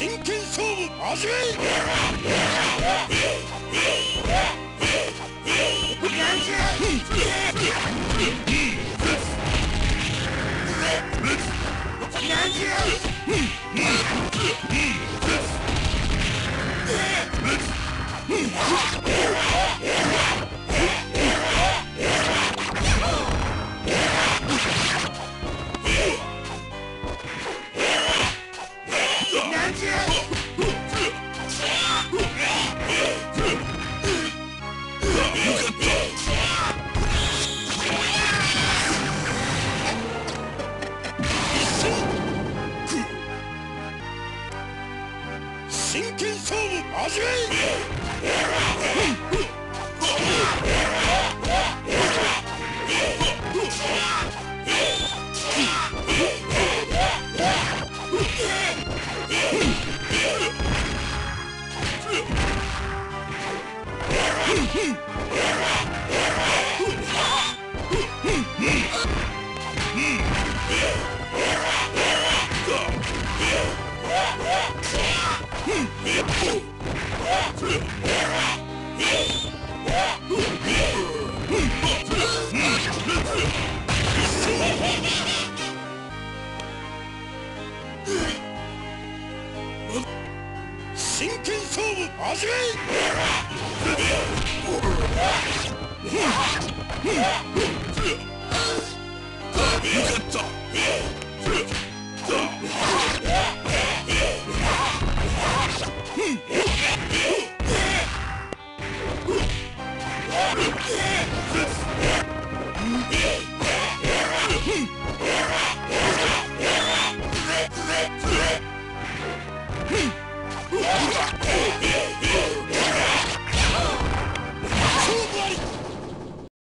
真剣勝負始めなん真剣勝負始め真剣勝負始め Yeah.